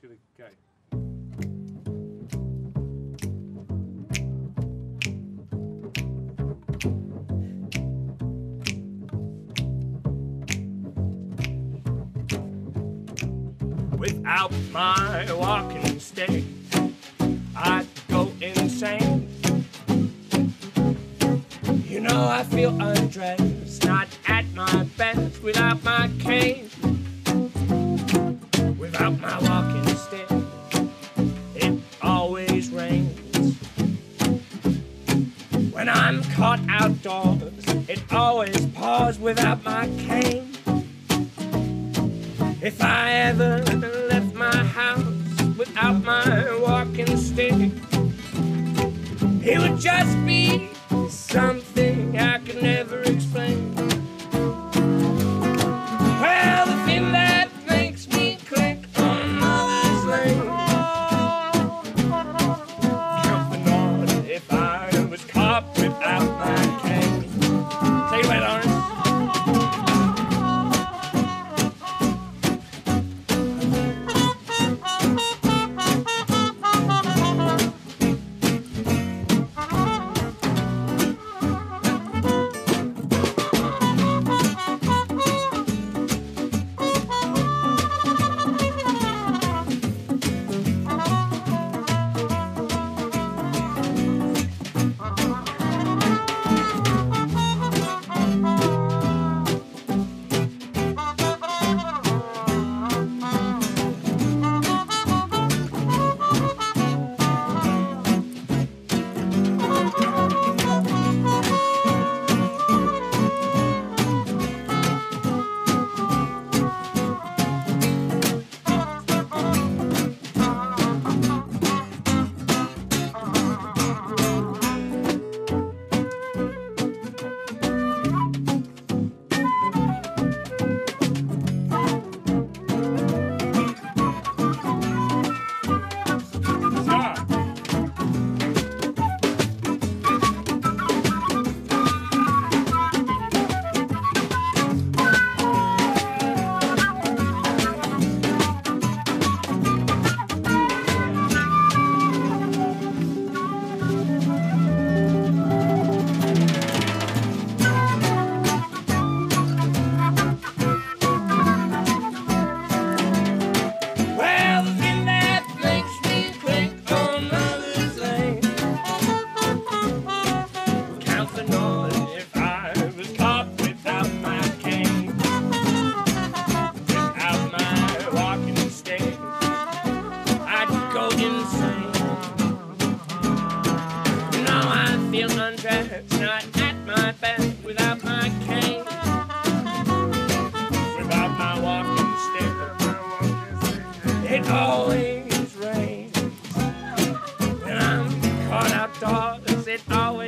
Just gonna go. Without my walking stick, I'd go insane. You know I feel undressed, not at my best without my cane. When I'm caught outdoors, it always pours without my cane. If I ever left my house without my walking stick, it would just be something without my It always rains. When I'm caught outdoors, it always